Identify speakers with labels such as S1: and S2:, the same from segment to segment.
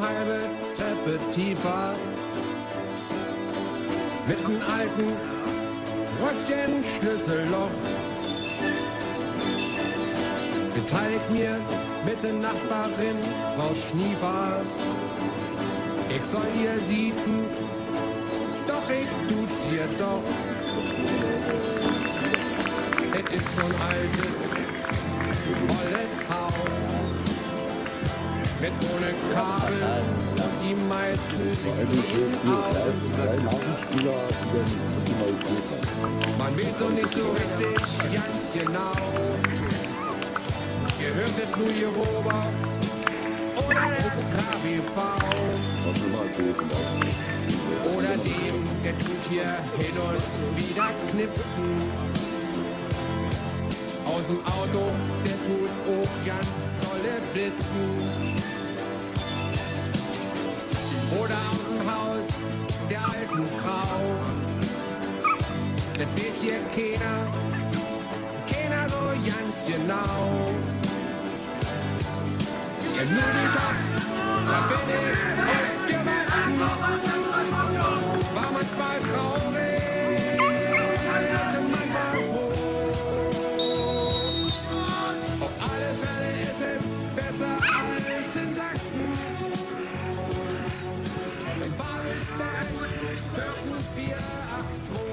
S1: Halbe Treppe tiefer. Mit einem alten rostigen Schlüsselloch. Geteilt mir mit der Nachbarin Frau Schniefer. Ich soll ihr siezen, doch ich tut's ihr doch. Es ist so ein altes, Haus mit ohne Kabel und die meisten ziehen aus. Man weiß so nicht so richtig ganz genau. Gehört es nur Jehova oder der KWV oder dem, der tut hier hin und wieder knipsen. Aus dem Auto, der tut auch ganz tolle Blitzen. Oder aus dem Haus der alten Frau. Das weiß hier keiner, keiner so ganz genau. Ja, nur die Tag, da bin ich aufgewachsen. War manchmal traurig, Yeah,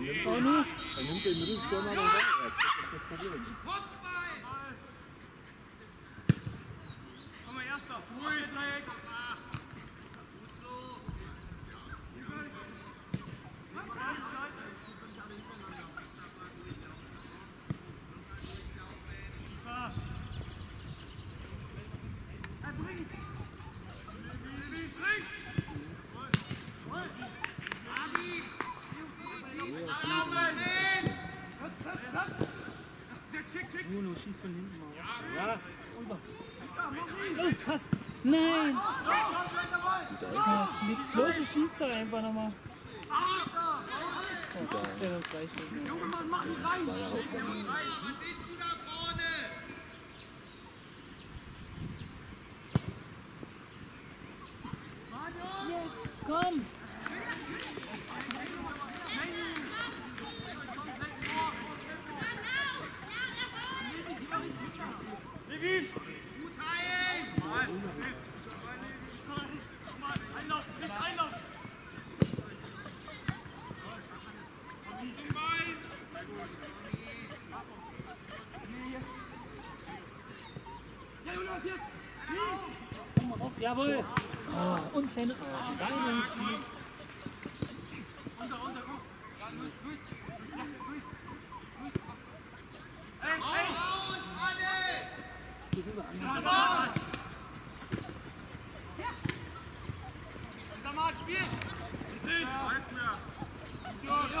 S2: Er nimmt, nimmt, den, er nimmt den Mittelstürmer dann weg. Das ist das Problem.
S3: Bruno, schieß von hinten mal. Ja. Los, hast. Nein! Ach, nix los, du schießt doch einfach nochmal. Oh, das wäre noch gleich schon. Jetzt, komm! Komm mal rauf, jawohl! Oh, und kleine. Oh, Beine schief. Geh rüber an.
S2: War der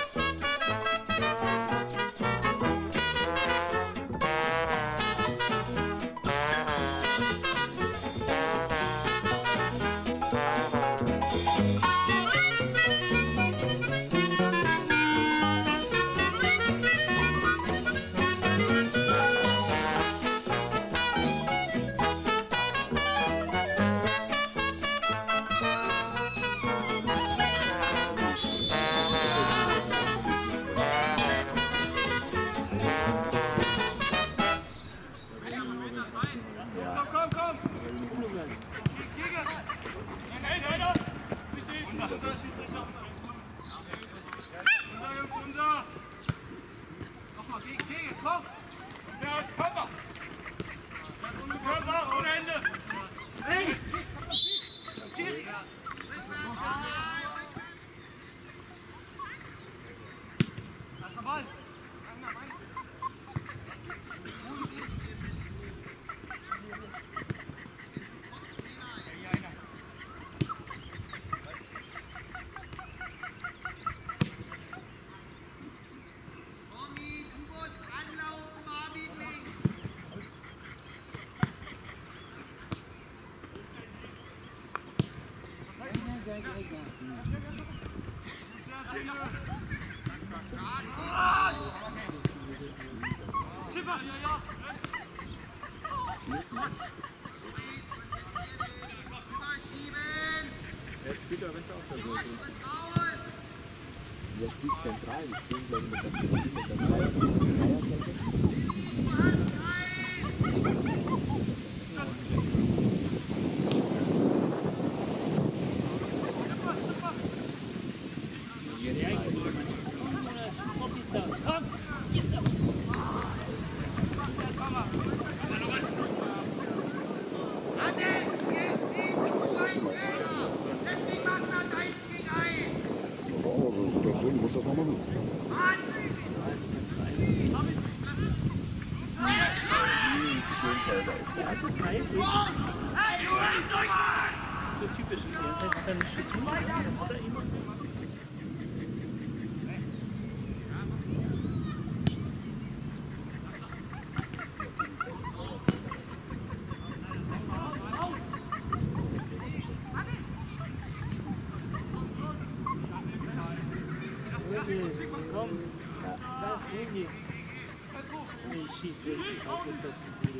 S4: Das spielt zentral. Ich bin, glaube ich, mit der Dreierkette.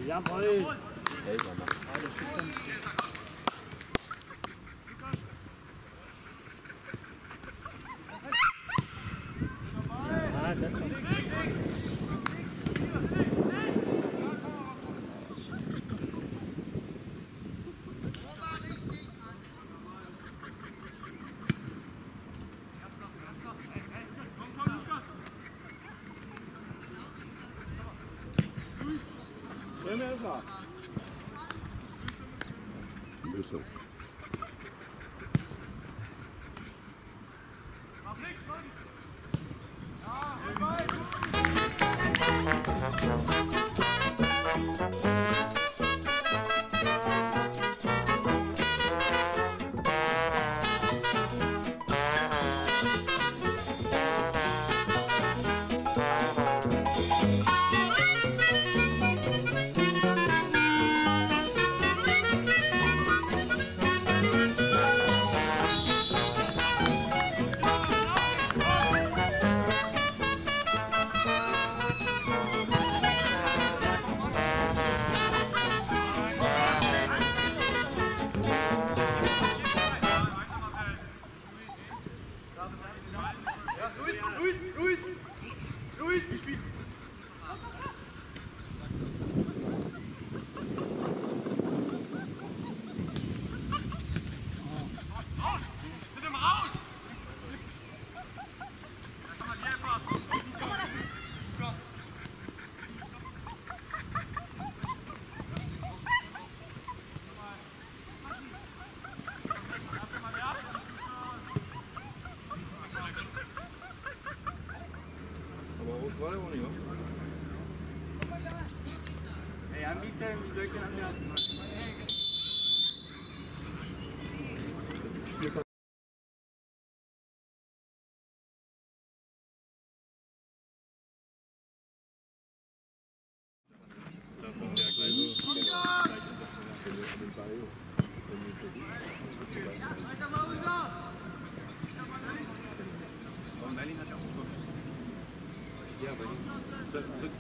S3: Jawohl! Come on.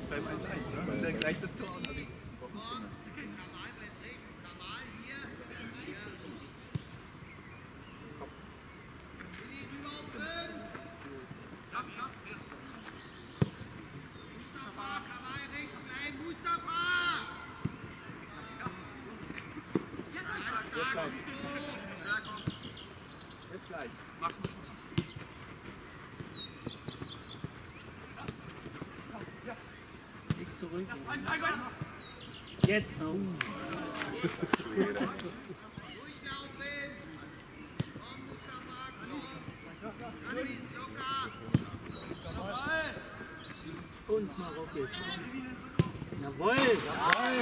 S2: Beim 1-1, ne? Das ist ja gleich das Tor. Also Jetzt gleich.
S3: Weg zurück. Jetzt. Oh. Und Marokko. Jawohl, jawohl.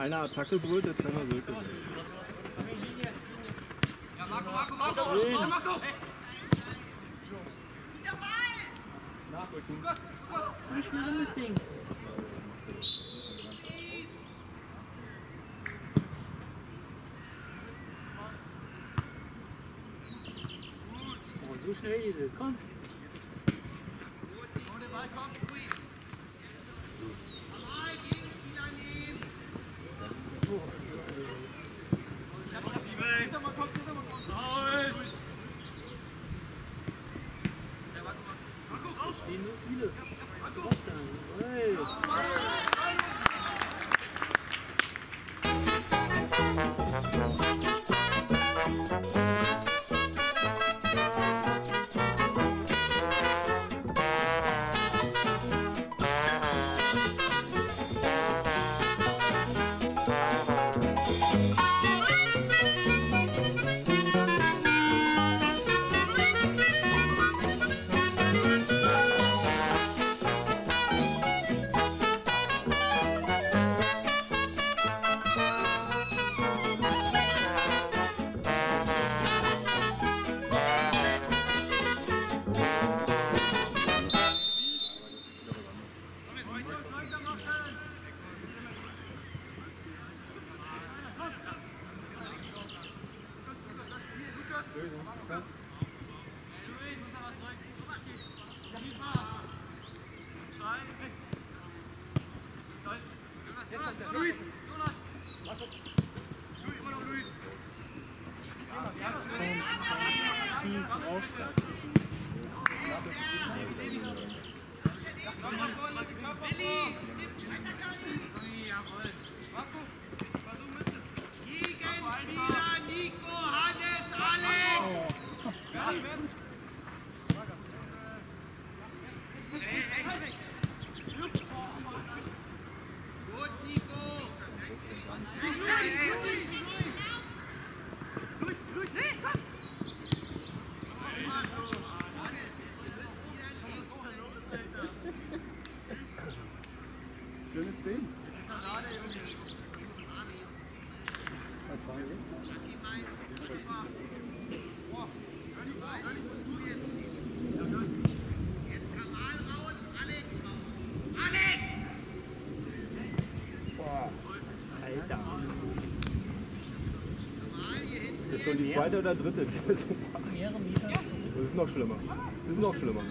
S2: Einer Attacke brüllt, der Trainer sollte.
S3: Nicht mehr das Ding. Oh, so schnell ist es. Komm. Hey.
S2: Schon die zweite oder dritte.
S3: Mehrere Meter zurück.
S2: Das ist noch schlimmer. Das ist noch schlimmer.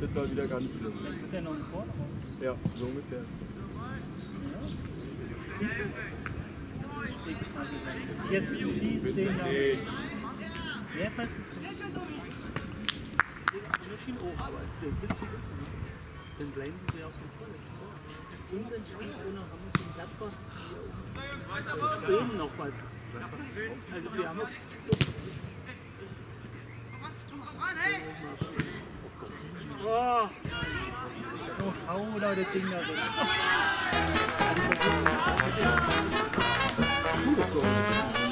S2: Das war wieder ganz schlimm.
S3: Vielleicht wird der noch in vorne raus.
S2: Ja, so ungefähr.
S3: Jetzt schießt den da. Wer fest zu? Schien hoch, aber der Witz ist, dann bleiben sie auf dem Voll. Und dann spielt ohne Ramos und Gladbach oben noch mal. Also wir haben jetzt Oh, hau da das Ding da drin. Und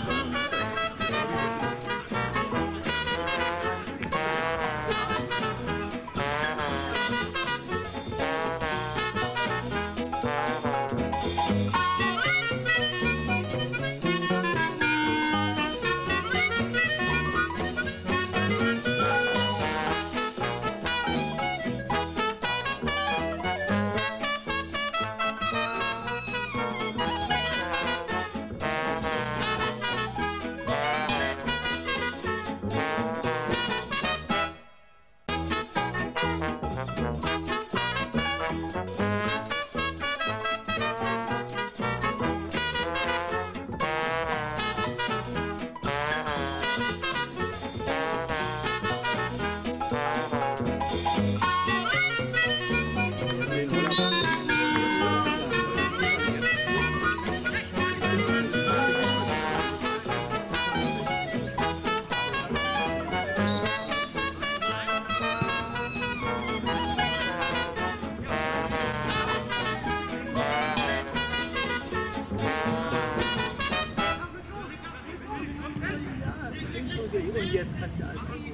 S3: jetzt du einfach.
S2: ich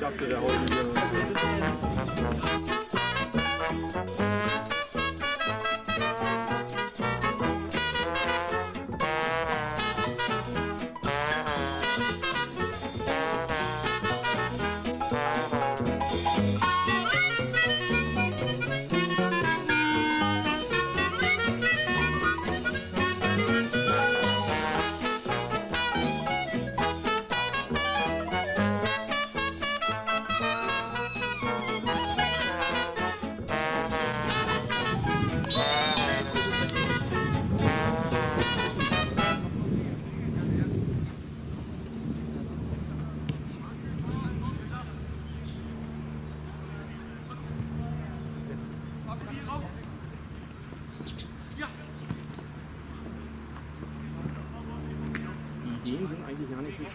S2: dachte, der haut wieder.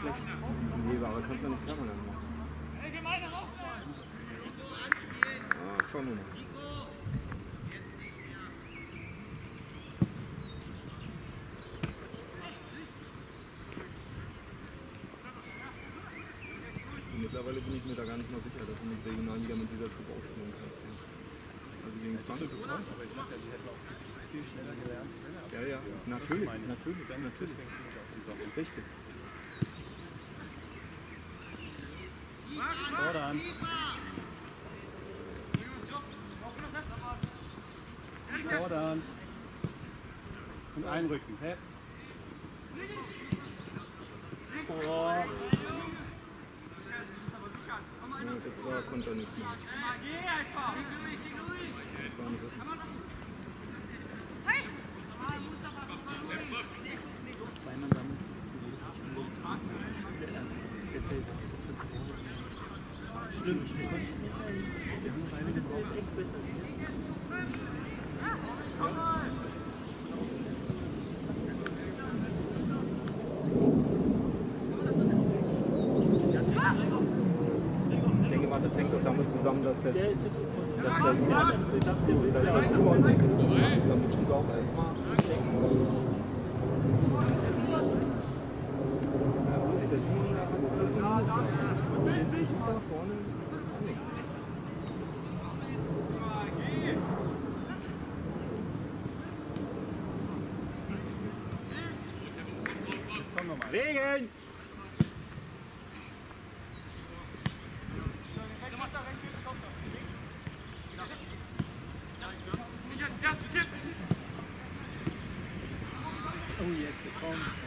S2: Schlecht. Nee, aber kannst du nicht permanent machen. Ah, schauen wir mal. Mittlerweile bin ich mir da gar nicht mal sicher, dass du mit Regionalliga mit dieser Truppe aufspielen kannst. Also gegen Frankfurt. Aber ich dachte, die hätten auch viel schneller gelernt. Ja, ja, natürlich, natürlich, natürlich. Richtig.
S3: Fordern.
S5: Fordern. Und einrücken. Hä?
S3: Boah.
S2: Ja, das war, konnte er nichts machen. Das war nicht wirklich.
S3: Weil man damals das Spiele erst gefällt. Das war schlimm. Ich konnte es nicht mehr. Wir haben beide gebraucht, echt besser.
S2: Ich denke mal, das hängt doch damit zusammen, dass der
S3: Der ist jetzt sofort.
S2: dass das jetzt ich dachte, das ist das Tor entwickelt. Da müssen wir auch erstmal. Da Regeln!
S3: Oh, jetzt komm.